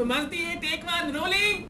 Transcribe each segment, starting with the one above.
तो मांगती है टेक वन रोलिंग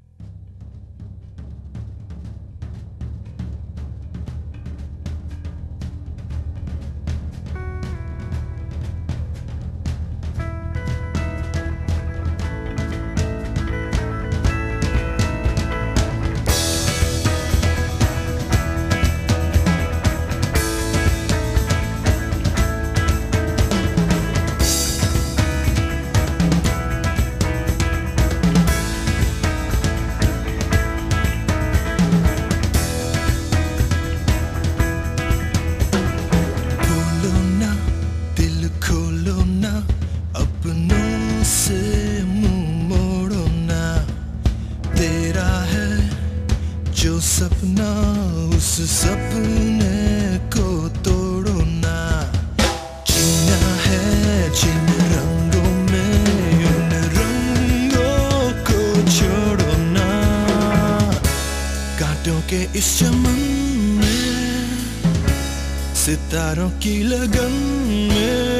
जो सपना उस सपने को तोड़ो ना जीना है जीना कांटों के इस चमन में, सितारों की लगन में।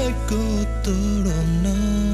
くとろな